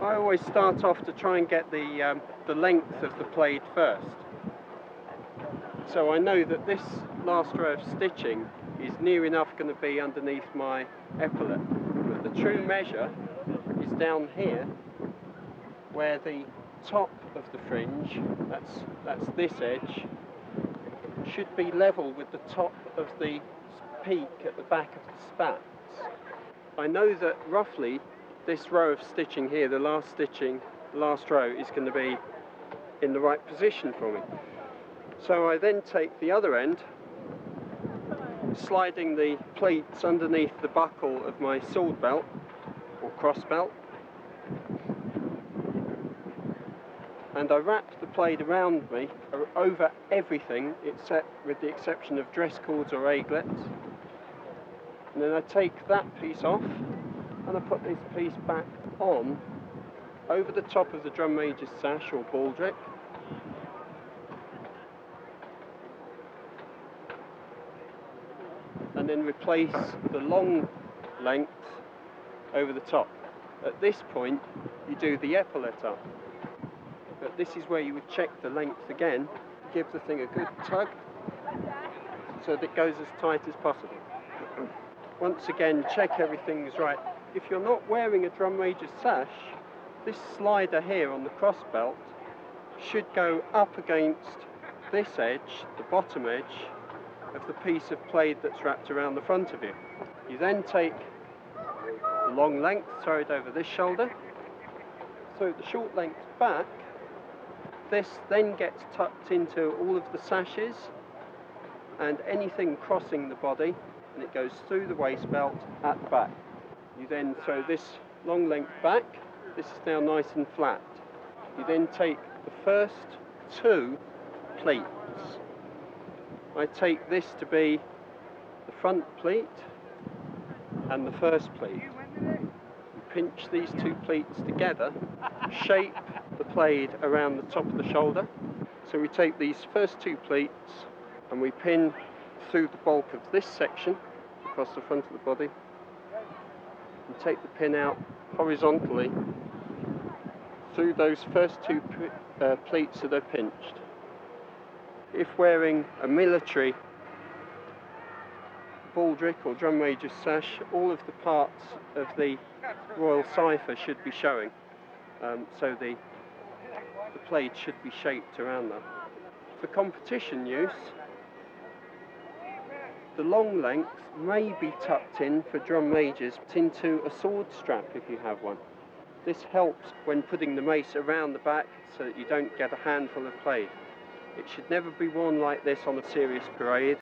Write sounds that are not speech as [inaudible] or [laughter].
I always start off to try and get the, um, the length of the plaid first. So I know that this last row of stitching is near enough going to be underneath my epaulet. But the true measure is down here where the top of the fringe, that's, that's this edge, should be level with the top of the peak at the back of the spats. I know that roughly this row of stitching here, the last stitching, last row, is going to be in the right position for me. So I then take the other end, sliding the pleats underneath the buckle of my sword belt, or cross belt, and I wrap the plaid around me, over everything, except with the exception of dress cords or aiglets. And then I take that piece off, and I put this piece back on, over the top of the drum major's sash or baldric, and then replace the long length over the top. At this point, you do the epaulette up. But this is where you would check the length again, give the thing a good tug, so that it goes as tight as possible. [clears throat] Once again, check everything is right. If you're not wearing a drum major sash, this slider here on the cross belt should go up against this edge, the bottom edge, of the piece of plaid that's wrapped around the front of you. You then take the long length, throw it over this shoulder, throw the short length back, this then gets tucked into all of the sashes and anything crossing the body and it goes through the waist belt at the back. You then throw this long length back, this is now nice and flat. You then take the first two pleats I take this to be the front pleat and the first pleat. pinch these two pleats together, shape the plaid around the top of the shoulder. So we take these first two pleats and we pin through the bulk of this section across the front of the body take the pin out horizontally through those first two uh, pleats that are pinched if wearing a military baldric or drum major sash, all of the parts of the royal cipher should be showing. Um, so the, the plaid should be shaped around that. For competition use, the long length may be tucked in for drum majors into a sword strap if you have one. This helps when putting the mace around the back so that you don't get a handful of plaid. It should never be worn like this on a serious parade.